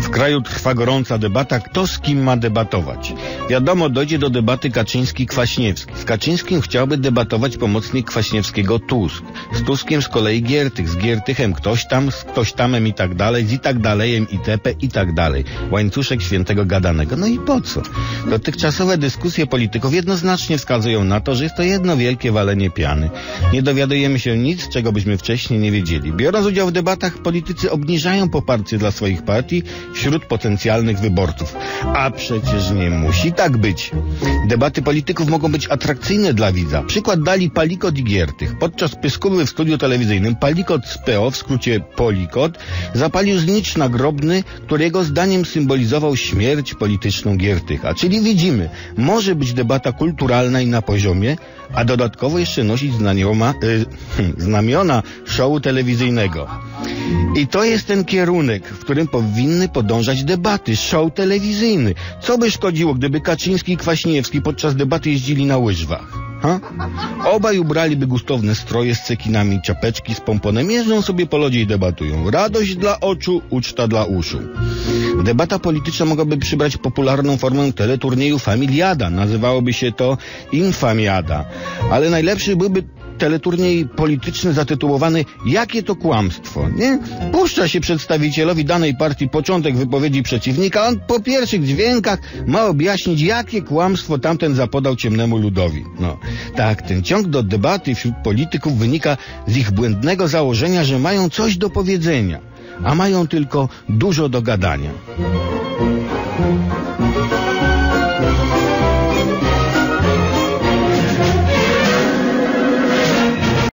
W kraju trwa gorąca debata, kto z kim ma debatować. Wiadomo, dojdzie do debaty Kaczyński-Kwaśniewski. Z Kaczyńskim chciałby debatować pomocnik Kwaśniewskiego Tusk. Z Tuskiem z kolei Giertych. Z Giertychem ktoś tam, z ktoś tamem i tak dalej, z i tak dalejem i tepe i tak dalej. Łańcuszek świętego gadanego. No i po co? Dotychczasowe dyskusje polityków jednoznacznie wskazują na to, że jest to jedno wielkie walenie piany. Nie dowiadujemy się nic, czego byśmy wcześniej nie wiedzieli. Biorąc udział w debatach, politycy obniżają poparcie dla swoich partii wśród potencjalnych wyborców. A przecież nie musi tak być. Debaty polityków mogą być atrakcyjne dla widza. Przykład dali Palikot i Giertych. Podczas pyskówy w studiu telewizyjnym Palikot z PO, w skrócie Polikot, zapalił znicz nagrobny, którego zdaniem symbolizował śmierć polityczną Giertycha. Czyli widzimy, może być debata kulturalna i na poziomie, a dodatkowo jeszcze nosić znamiona, y, znamiona showu telewizyjnego. I to jest ten kierunek, w którym powinny podążać debaty, show telewizyjny. Co by szkodziło, gdyby Kaczyński i Kwaśniewski podczas debaty jeździli na łyżwach? Ha? Obaj ubraliby gustowne stroje z cekinami, czapeczki z pomponem, jeżdżą sobie po lodzie i debatują. Radość dla oczu, uczta dla uszu. Debata polityczna mogłaby przybrać popularną formę teleturnieju Familiada. Nazywałoby się to Infamiada. Ale najlepszy byłby teleturniej polityczny zatytułowany Jakie to kłamstwo, nie? Puszcza się przedstawicielowi danej partii początek wypowiedzi przeciwnika, on po pierwszych dźwiękach ma objaśnić, jakie kłamstwo tamten zapodał ciemnemu ludowi. No, tak, ten ciąg do debaty wśród polityków wynika z ich błędnego założenia, że mają coś do powiedzenia, a mają tylko dużo do gadania.